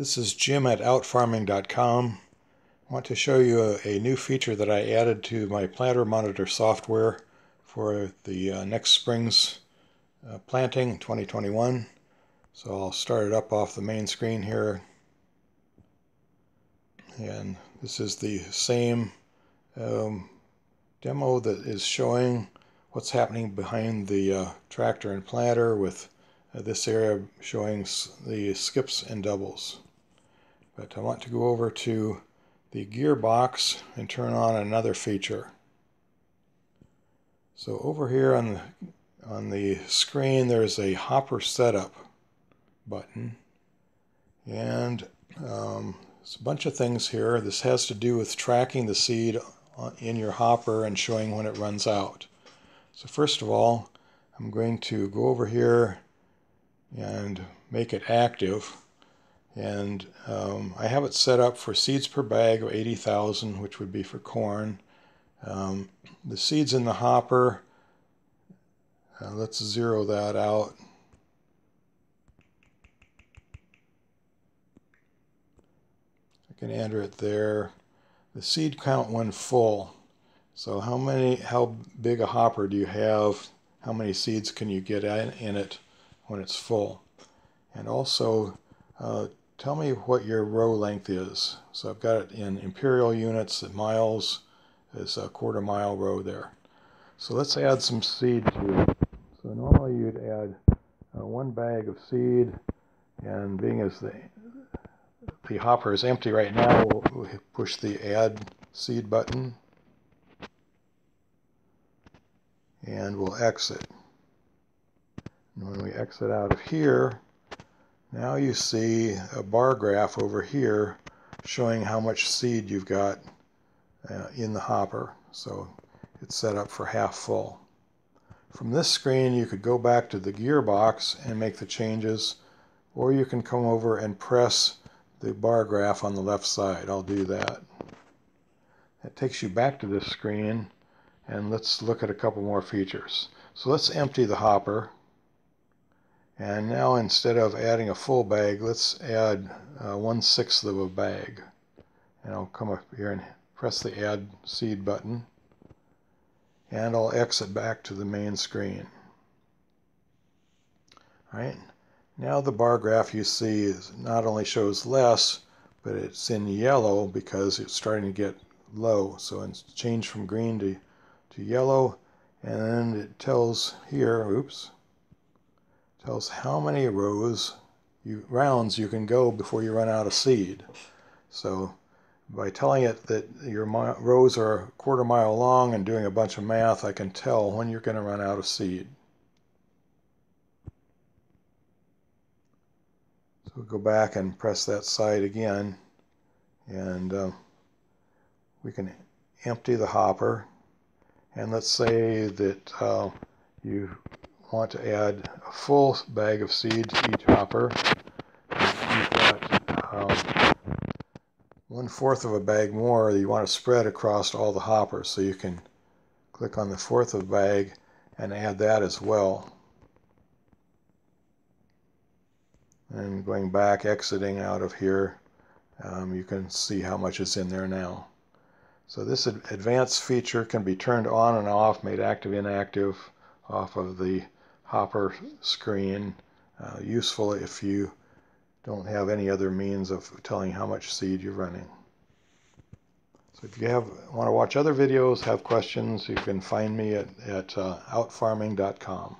This is Jim at outfarming.com. I want to show you a, a, new feature that I added to my planter monitor software for the uh, next spring's uh, planting 2021. So I'll start it up off the main screen here. And this is the same um, demo that is showing what's happening behind the uh, tractor and planter with uh, this area showing the skips and doubles. But I want to go over to the gearbox and turn on another feature. So over here on the, on the screen there's a hopper setup button and um, there's a bunch of things here. This has to do with tracking the seed in your hopper and showing when it runs out. So first of all I'm going to go over here and make it active and um, I have it set up for seeds per bag of 80,000 which would be for corn. Um, the seeds in the hopper uh, let's zero that out. I can enter it there. The seed count when full. So how many how big a hopper do you have? How many seeds can you get in, in it when it's full? And also uh, tell me what your row length is. So I've got it in imperial units, miles is a quarter mile row there. So let's add some seed to it. So normally you'd add uh, one bag of seed and being as the, the hopper is empty right now, we'll, we'll push the add seed button and we'll exit. And when we exit out of here, now you see a bar graph over here showing how much seed you've got uh, in the hopper. So it's set up for half full. From this screen you could go back to the gearbox and make the changes or you can come over and press the bar graph on the left side. I'll do that. That takes you back to this screen and let's look at a couple more features. So let's empty the hopper and now instead of adding a full bag, let's add uh, one-sixth of a bag. And I'll come up here and press the add seed button. And I'll exit back to the main screen. Alright, now the bar graph you see is not only shows less, but it's in yellow because it's starting to get low. So it's changed from green to, to yellow. And it tells here, oops, tells how many rows you rounds you can go before you run out of seed. So by telling it that your rows are a quarter mile long and doing a bunch of math, I can tell when you're going to run out of seed. So we'll go back and press that side again and uh, we can empty the hopper and let's say that uh, you want to add a full bag of seed to each hopper. You've got um, one fourth of a bag more you want to spread across all the hoppers. So you can click on the fourth of a bag and add that as well. And going back, exiting out of here, um, you can see how much is in there now. So this advanced feature can be turned on and off, made active, inactive, off of the hopper screen. Uh, useful if you don't have any other means of telling how much seed you're running. So if you have want to watch other videos, have questions, you can find me at, at uh, outfarming.com.